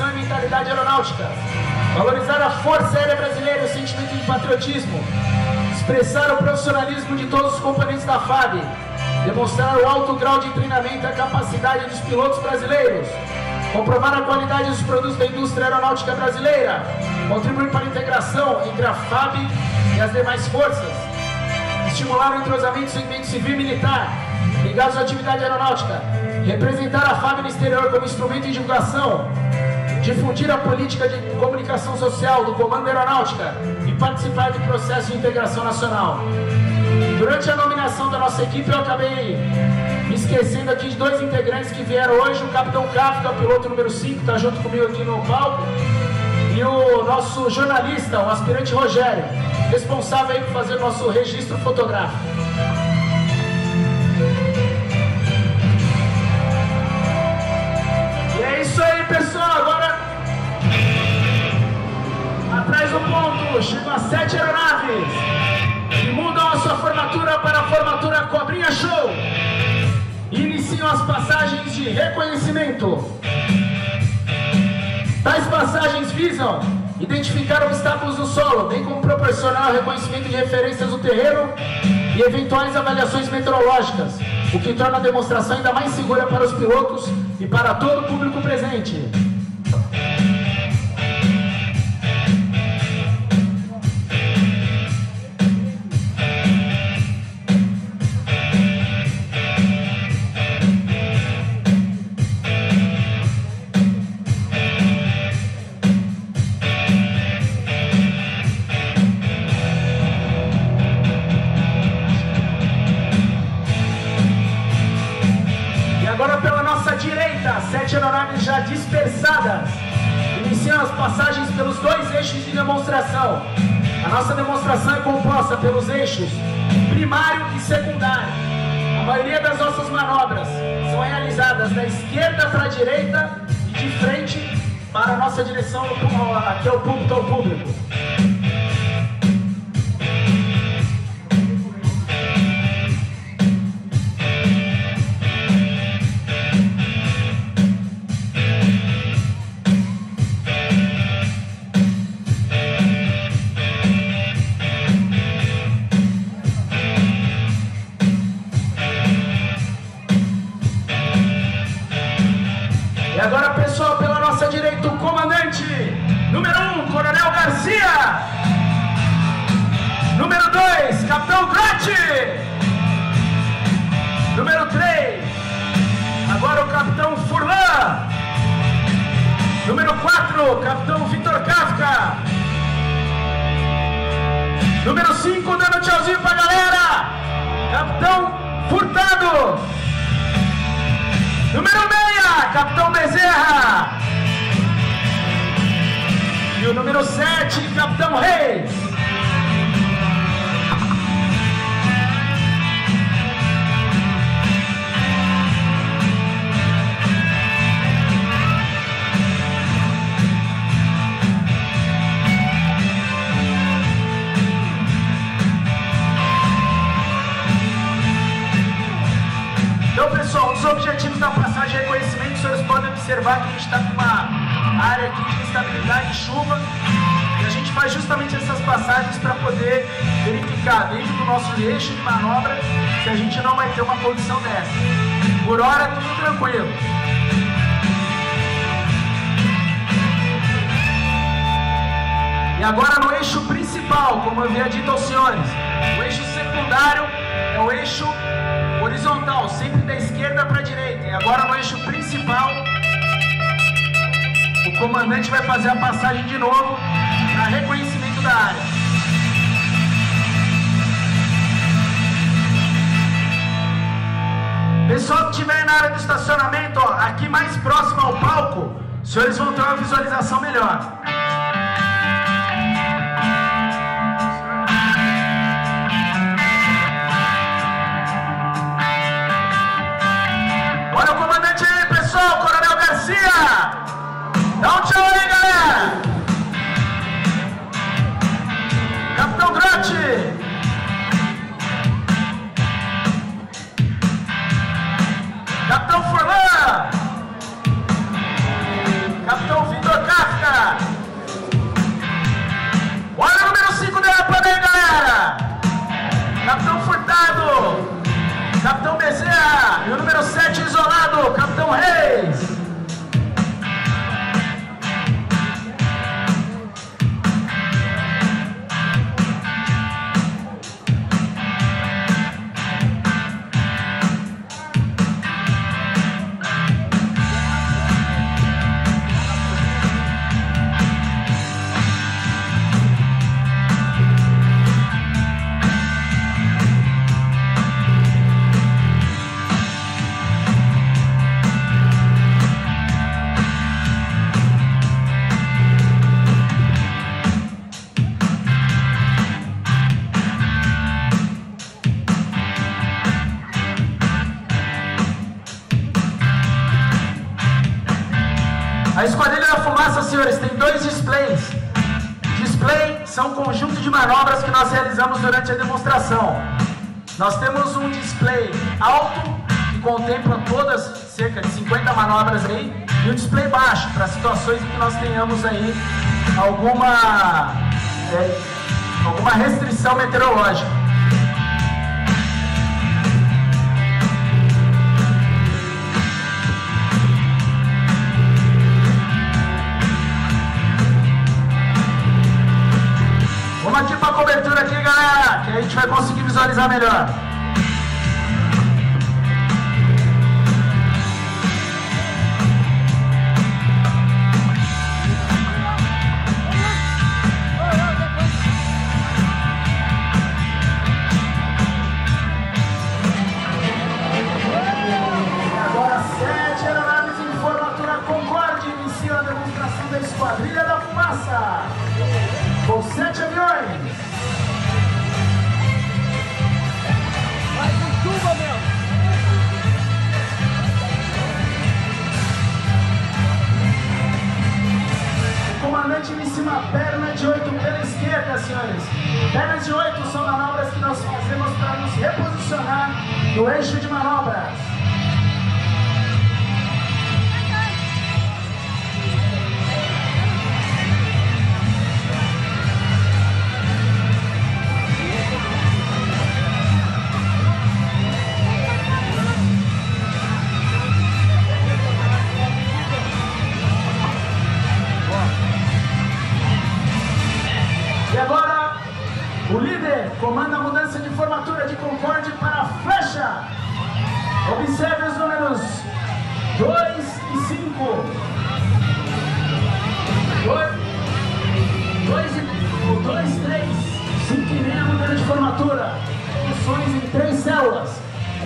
coração e mentalidade aeronáutica. Valorizar a força aérea brasileira e o sentimento de patriotismo. Expressar o profissionalismo de todos os componentes da FAB. Demonstrar o alto grau de treinamento e a capacidade dos pilotos brasileiros. Comprovar a qualidade dos produtos da indústria aeronáutica brasileira. Contribuir para a integração entre a FAB e as demais forças. Estimular o entrosamento do segmento civil e militar ligados à atividade aeronáutica. Representar a FAB no exterior como instrumento de divulgação difundir a política de comunicação social do Comando Aeronáutica e participar do processo de integração nacional. Durante a nominação da nossa equipe, eu acabei me esquecendo aqui de dois integrantes que vieram hoje, o Capitão Kafka, o piloto número 5, está junto comigo aqui no palco, e o nosso jornalista, o aspirante Rogério, responsável aí por fazer o nosso registro fotográfico. Atrás do ponto, chegam as sete aeronaves que mudam a sua formatura para a formatura Cobrinha Show. Iniciam as passagens de reconhecimento. Tais passagens visam identificar obstáculos no solo, bem como proporcionar o reconhecimento de referências do terreno e eventuais avaliações meteorológicas, o que torna a demonstração ainda mais segura para os pilotos e para todo o público presente. Para a nossa direção, aqui é o público, ao público. Número 6, Capitão Bezerra. E o número 7, Capitão Reis. Então, objetivos da observar que a gente está com uma área de instabilidade, chuva, e a gente faz justamente essas passagens para poder verificar dentro do nosso eixo de manobra que a gente não vai ter uma condição dessa. Por hora, tudo tranquilo. E agora no eixo principal, como eu havia dito aos senhores, o eixo secundário é o eixo horizontal, sempre da esquerda para a direita. E agora no eixo principal, comandante vai fazer a passagem de novo para reconhecimento da área. Pessoal que estiver na área do estacionamento, ó, aqui mais próximo ao palco, os senhores vão ter uma visualização melhor. Don't show any realizamos durante a demonstração. Nós temos um display alto, que contempla todas, cerca de 50 manobras aí, e um display baixo, para situações em que nós tenhamos aí alguma, é, alguma restrição meteorológica. Gente vai conseguir visualizar melhor. Esquerda, senhores. Pernas de oito são manobras que nós fazemos para nos reposicionar no eixo de manobras.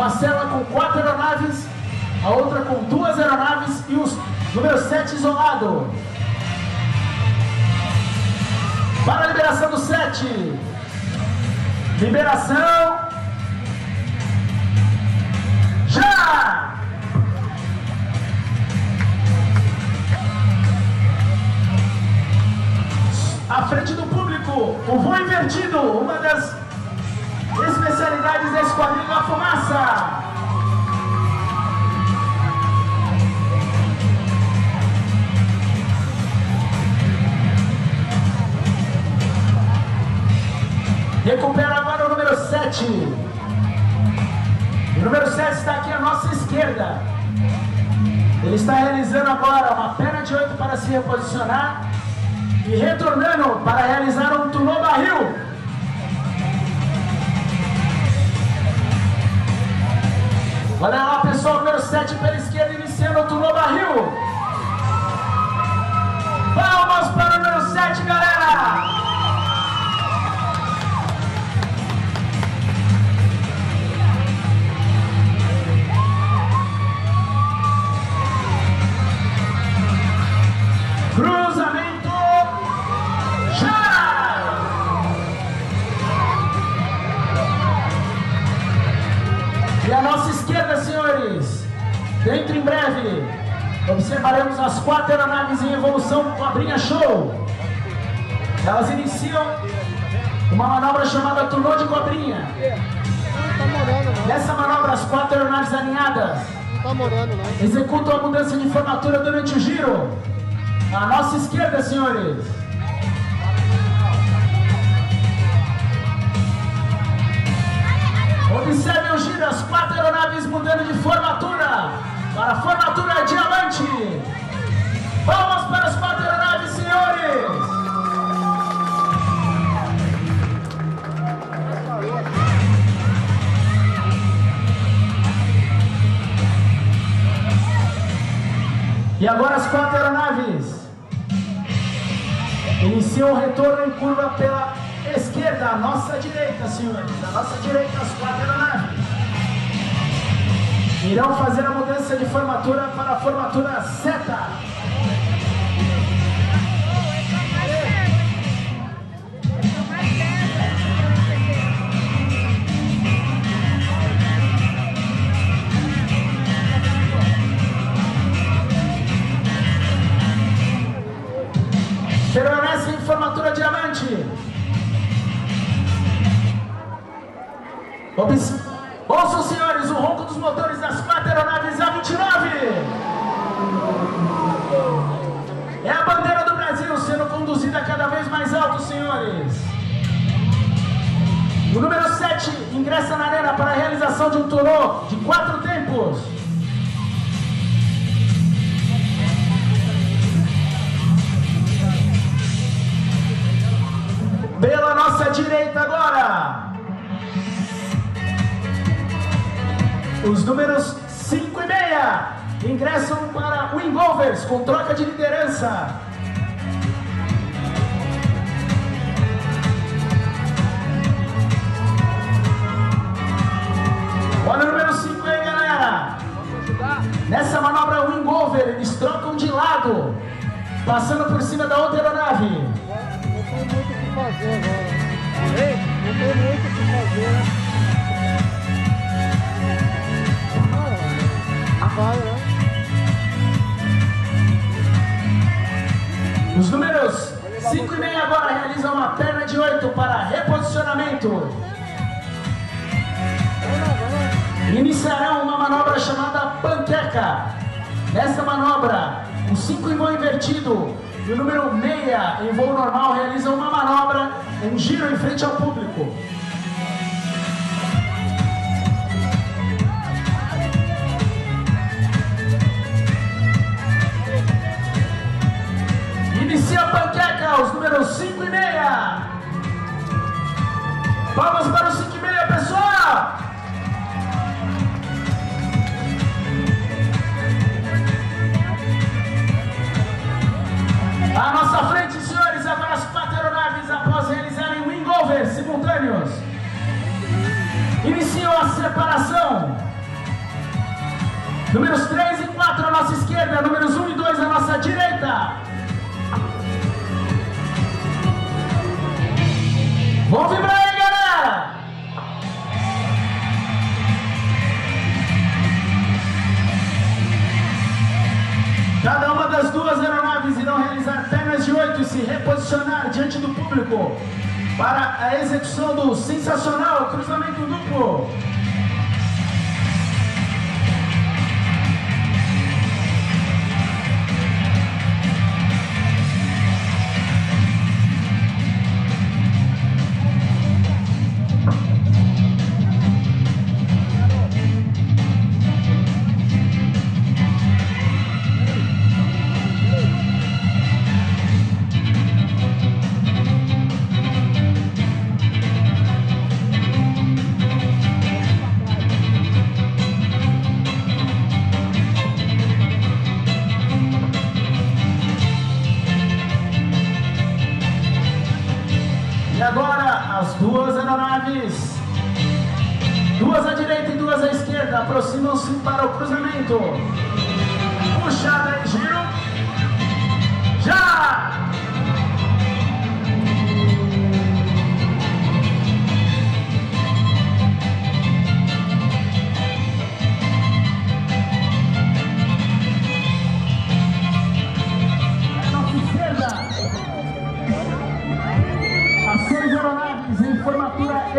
Uma célula com quatro aeronaves, a outra com duas aeronaves e os números 7 isolado. Para a liberação do 7. Liberação. Já! À frente do público, o voo invertido, uma das especialidades da Esquadrilha Fumaça. Recupera agora o número 7. O número 7 está aqui à nossa esquerda. Ele está realizando agora uma perna de 8 para se reposicionar e retornando para realizar um tunô barril. Olha lá, pessoal, número 7 pela esquerda iniciando o tunô barril. Palmas para o número 7, galera! Cruzamento. Dentro em breve, observaremos as quatro aeronaves em evolução Cobrinha Show. Elas iniciam uma manobra chamada Tunô de Cobrinha. Nessa manobra, as quatro aeronaves alinhadas executam a mudança de formatura durante o giro. À nossa esquerda, senhores. Observem o giro, as quatro aeronaves mudando de formatura. para a formatura diamante. Vamos para as quatro aeronaves, senhores. E agora as quatro aeronaves. Iniciam o retorno em curva pela à nossa direita, senhores. À nossa direita, as quatro aeronaves. Irão fazer a mudança de formatura para a formatura seta. De um turno de quatro tempos. Pela nossa direita agora. Os números 5 e meia ingressam para o Involvers com troca de liderança. Nessa manobra, o Involver, eles trocam de lado, passando por cima da outra aeronave. Não tem muito o que fazer agora. Não tem muito o que fazer. né? vai, né? Os números 5 e meio agora realizam uma perna de 8 para reposicionamento. Iniciarão uma manobra chamada panqueca. Nessa manobra, o 5 em voo invertido e o número 6 em voo normal realizam uma manobra, um giro em frente ao público. Inicia a panqueca, os números 5 e meia. Vamos para os 5 À nossa frente, senhores, agora as quatro aeronaves após realizarem wingover simultâneos. Iniciam a separação. Números 3 e 4 à nossa esquerda, números 1 e 2 à nossa direita. Vamos vibrar Das duas aeronaves irão realizar pernas de oito e se reposicionar diante do público para a execução do sensacional cruzamento duplo.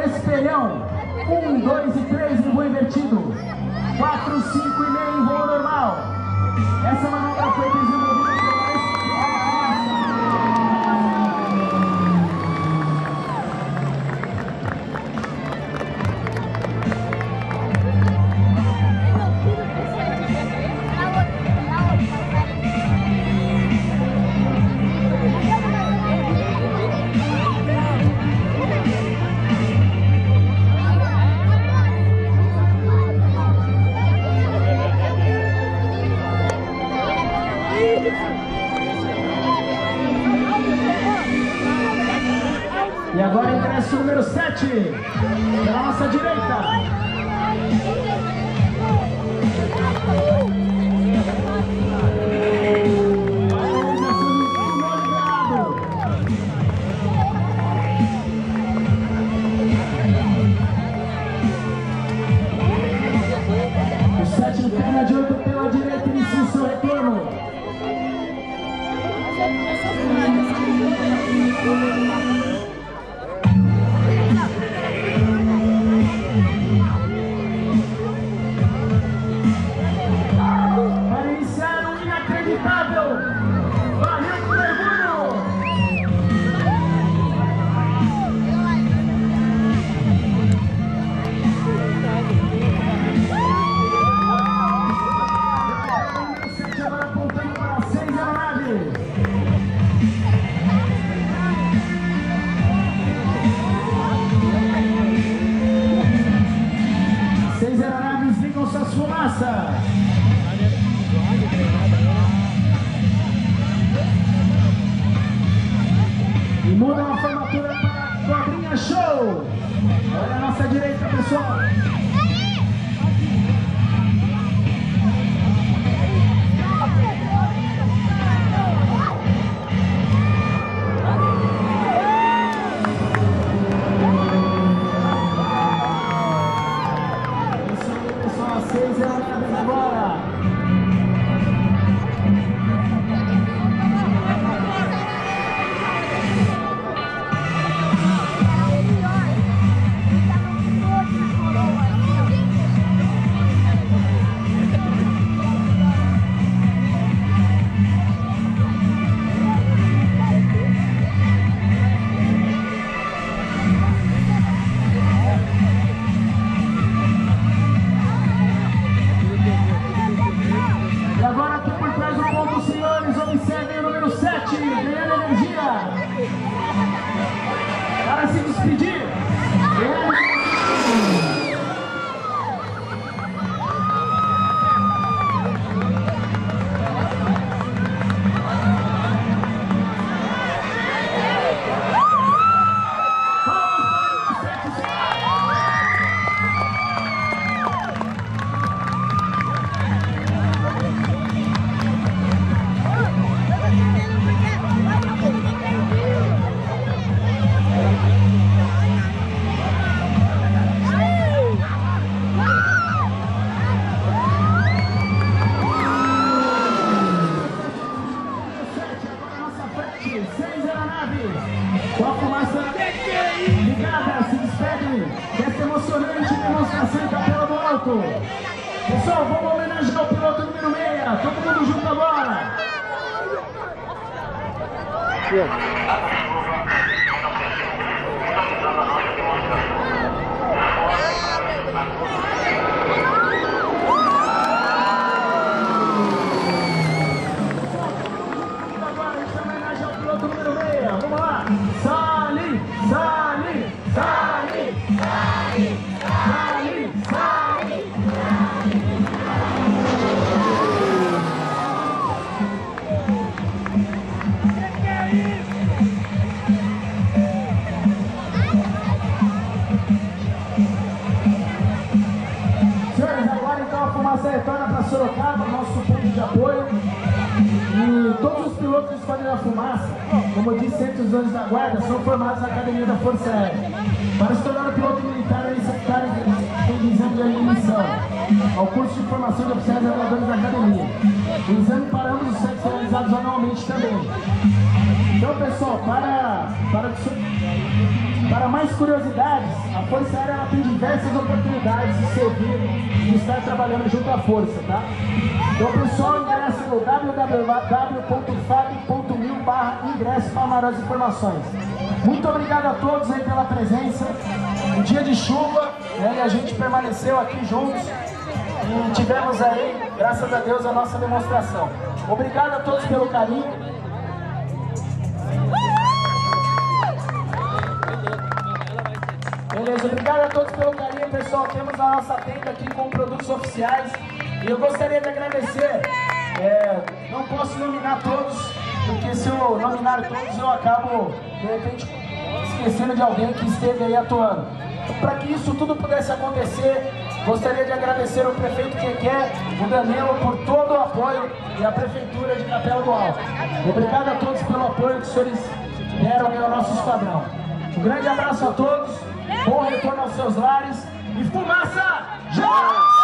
Espelhão. Um, dois e três em voo invertido. Quatro, cinco e meio em voo normal. Essa manobra foi desenvolvida divisões da Guarda são formados na Academia da Força Aérea. Para se tornar piloto militar, é eles têm pelo exame de admissão ao curso de formação de oficiais aviadores da Academia. O exame para ambos os sexos realizados anualmente também. Então, pessoal, para, para, para mais curiosidades, a Força Aérea tem diversas oportunidades de servir e estar trabalhando junto à Força, tá? Então, pessoal, ingressa no www.fa as informações. Muito obrigado a todos aí pela presença. Um dia de chuva, né, e a gente permaneceu aqui juntos e tivemos aí, graças a Deus, a nossa demonstração. Obrigado a todos pelo carinho. Beleza, obrigado a todos pelo carinho, pessoal. Temos a nossa tenda aqui com produtos oficiais. E eu gostaria de agradecer. É, não posso nominar todos, porque se eu nominar todos eu acabo, de repente, esquecendo de alguém que esteve aí atuando. Para que isso tudo pudesse acontecer, gostaria de agradecer ao prefeito Quequé, o Danilo, por todo o apoio e a prefeitura de Capela do Alto. Obrigado a todos pelo apoio que os senhores deram ao nosso esquadrão. Um grande abraço a todos, bom retorno aos seus lares e fumaça! Já!